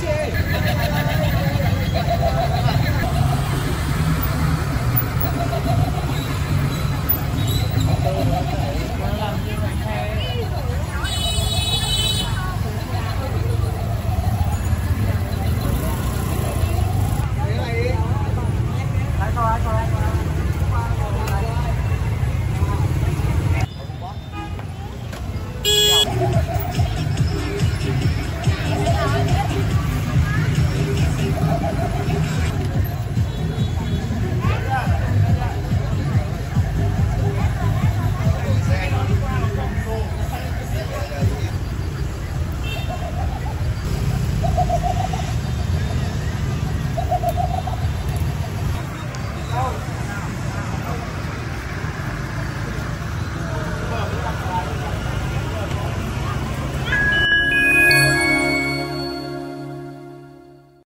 chị.